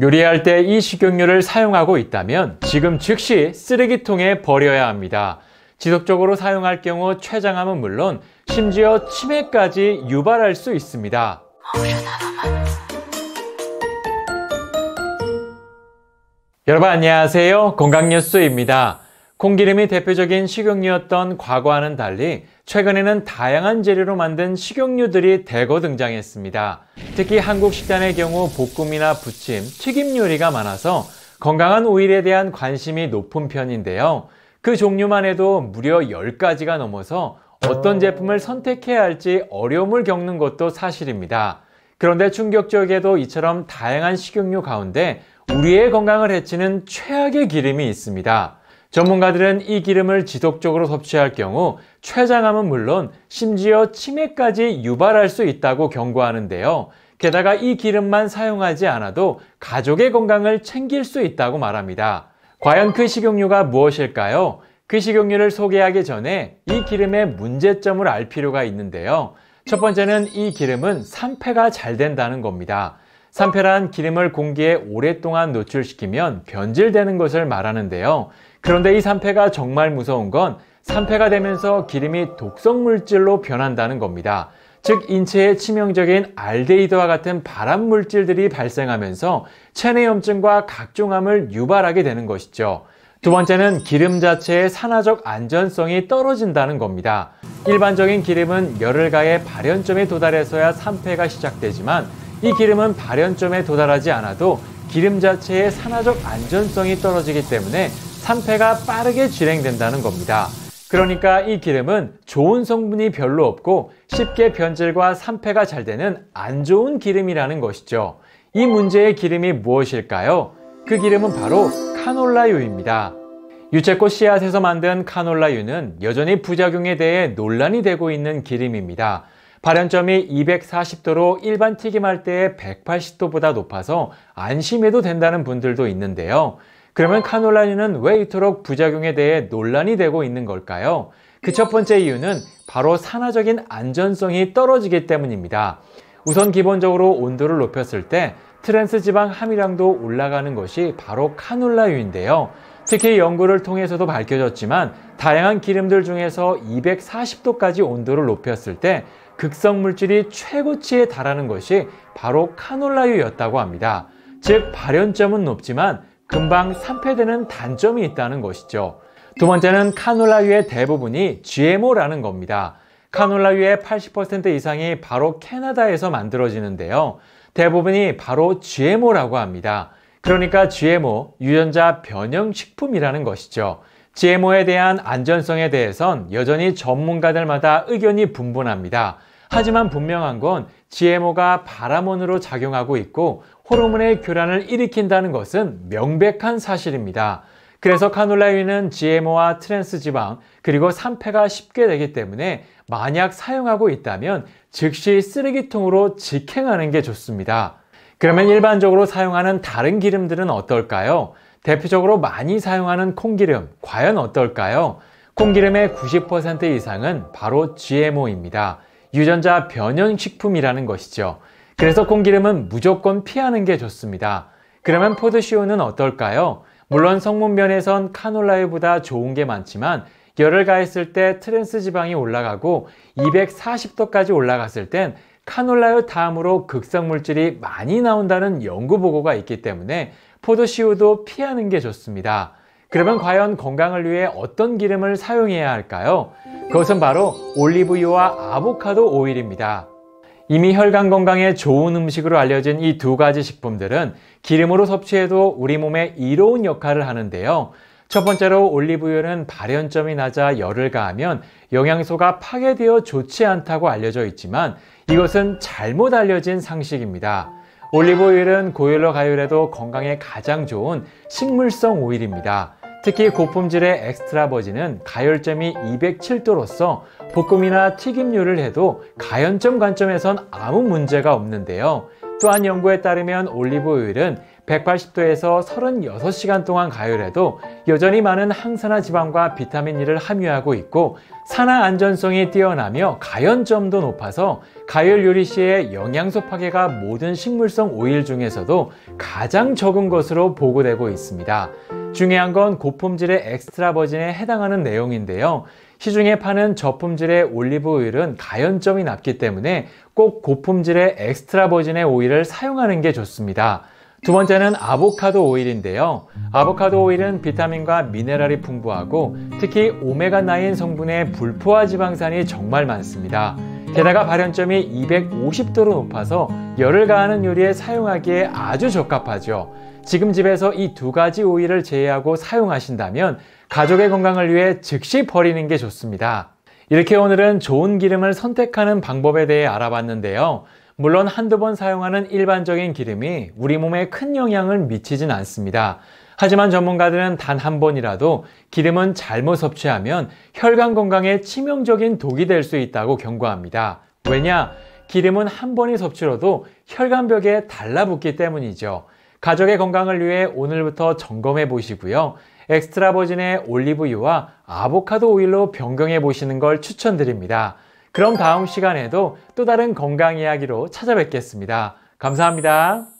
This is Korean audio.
요리할 때 이 식용유를 사용하고 있다면 지금 즉시 쓰레기통에 버려야 합니다. 지속적으로 사용할 경우 췌장암은 물론 심지어 치매까지 유발할 수 있습니다. 여러분 안녕하세요. 건강뉴스입니다. 콩기름이 대표적인 식용유였던 과거와는 달리 최근에는 다양한 재료로 만든 식용유들이 대거 등장했습니다. 특히 한국 식단의 경우 볶음이나 부침, 튀김 요리가 많아서 건강한 오일에 대한 관심이 높은 편인데요. 그 종류만 해도 무려 10가지가 넘어서 어떤 제품을 선택해야 할지 어려움을 겪는 것도 사실입니다. 그런데 충격적에도 이처럼 다양한 식용유 가운데 우리의 건강을 해치는 최악의 기름이 있습니다. 전문가들은 이 기름을 지속적으로 섭취할 경우 췌장암은 물론 심지어 치매까지 유발할 수 있다고 경고하는데요. 게다가 이 기름만 사용하지 않아도 가족의 건강을 챙길 수 있다고 말합니다. 과연 그 식용유가 무엇일까요? 그 식용유를 소개하기 전에 이 기름의 문제점을 알 필요가 있는데요. 첫 번째는 이 기름은 산패가 잘 된다는 겁니다. 산패란 기름을 공기에 오랫동안 노출시키면 변질되는 것을 말하는데요. 그런데 이 산패가 정말 무서운 건 산패가 되면서 기름이 독성 물질로 변한다는 겁니다. 즉 인체에 치명적인 알데히드와 같은 발암 물질들이 발생하면서 체내염증과 각종암을 유발하게 되는 것이죠. 두 번째는 기름 자체의 산화적 안전성이 떨어진다는 겁니다. 일반적인 기름은 열을 가해 발연점에 도달해서야 산패가 시작되지만 이 기름은 발연점에 도달하지 않아도 기름 자체의 산화적 안전성이 떨어지기 때문에 산패가 빠르게 진행된다는 겁니다. 그러니까 이 기름은 좋은 성분이 별로 없고 쉽게 변질과 산패가 잘 되는 안 좋은 기름이라는 것이죠. 이 문제의 기름이 무엇일까요? 그 기름은 바로 카놀라유입니다. 유채꽃 씨앗에서 만든 카놀라유는 여전히 부작용에 대해 논란이 되고 있는 기름입니다. 발연점이 240도로 일반 튀김할 때의 180도보다 높아서 안심해도 된다는 분들도 있는데요. 그러면 카놀라유는 왜 이토록 부작용에 대해 논란이 되고 있는 걸까요? 그 첫 번째 이유는 바로 산화적인 안전성이 떨어지기 때문입니다. 우선 기본적으로 온도를 높였을 때 트랜스 지방 함유량도 올라가는 것이 바로 카놀라유인데요. 특히 연구를 통해서도 밝혀졌지만 다양한 기름들 중에서 240도까지 온도를 높였을 때 극성 물질이 최고치에 달하는 것이 바로 카놀라유였다고 합니다. 즉 발연점은 높지만 금방 산패되는 단점이 있다는 것이죠. 두 번째는 카놀라유의 대부분이 GMO라는 겁니다. 카놀라유의 80% 이상이 바로 캐나다에서 만들어지는데요. 대부분이 바로 GMO라고 합니다. 그러니까 GMO, 유전자 변형 식품이라는 것이죠. GMO에 대한 안전성에 대해선 여전히 전문가들마다 의견이 분분합니다. 하지만 분명한 건 GMO가 발암원으로 작용하고 있고 호르몬의 교란을 일으킨다는 것은 명백한 사실입니다. 그래서 카놀라유는 GMO와 트랜스 지방 그리고 산패가 쉽게 되기 때문에 만약 사용하고 있다면 즉시 쓰레기통으로 직행하는 게 좋습니다. 그러면 일반적으로 사용하는 다른 기름들은 어떨까요? 대표적으로 많이 사용하는 콩기름, 과연 어떨까요? 콩기름의 90% 이상은 바로 GMO입니다. 유전자 변형 식품이라는 것이죠. 그래서 콩기름은 무조건 피하는 게 좋습니다. 그러면 포도씨유는 어떨까요? 물론 성분 면에선 카놀라유보다 좋은 게 많지만 열을 가했을 때 트랜스 지방이 올라가고 240도까지 올라갔을 땐 카놀라유 다음으로 극성 물질이 많이 나온다는 연구 보고가 있기 때문에 포도씨우도 피하는 게 좋습니다. 그러면 과연 건강을 위해 어떤 기름을 사용해야 할까요? 그것은 바로 올리브유와 아보카도 오일입니다. 이미 혈관 건강에 좋은 음식으로 알려진 이 두 가지 식품들은 기름으로 섭취해도 우리 몸에 이로운 역할을 하는데요. 첫 번째로 올리브유는 발연점이 낮아 열을 가하면 영양소가 파괴되어 좋지 않다고 알려져 있지만 이것은 잘못 알려진 상식입니다. 올리브오일은 고열로 가열해도 건강에 가장 좋은 식물성 오일입니다. 특히 고품질의 엑스트라 버진은 가연점이 207도로서 볶음이나 튀김류를 해도 가연점 관점에선 아무 문제가 없는데요. 또한 연구에 따르면 올리브 오일은 180도에서 36시간 동안 가열해도 여전히 많은 항산화 지방과 비타민 E를 함유하고 있고 산화 안전성이 뛰어나며 가연점도 높아서 가열 요리 시에 영양소 파괴가 모든 식물성 오일 중에서도 가장 적은 것으로 보고되고 있습니다. 중요한 건 고품질의 엑스트라 버진에 해당하는 내용인데요. 시중에 파는 저품질의 올리브 오일은 가연점이 낮기 때문에 꼭 고품질의 엑스트라 버진의 오일을 사용하는 게 좋습니다. 두 번째는 아보카도 오일인데요. 아보카도 오일은 비타민과 미네랄이 풍부하고 특히 오메가9 성분의 불포화 지방산이 정말 많습니다. 게다가 발연점이 250도로 높아서 열을 가하는 요리에 사용하기에 아주 적합하죠. 지금 집에서 이 두 가지 오일을 제외하고 사용하신다면 가족의 건강을 위해 즉시 버리는 게 좋습니다. 이렇게 오늘은 좋은 기름을 선택하는 방법에 대해 알아봤는데요. 물론 한두 번 사용하는 일반적인 기름이 우리 몸에 큰 영향을 미치진 않습니다. 하지만 전문가들은 단 한 번이라도 기름은 잘못 섭취하면 혈관 건강에 치명적인 독이 될 수 있다고 경고합니다. 왜냐? 기름은 한 번의 섭취로도 혈관벽에 달라붙기 때문이죠. 가족의 건강을 위해 오늘부터 점검해 보시고요. 엑스트라 버진의 올리브유와 아보카도 오일로 변경해 보시는 걸 추천드립니다. 그럼 다음 시간에도 또 다른 건강 이야기로 찾아뵙겠습니다. 감사합니다.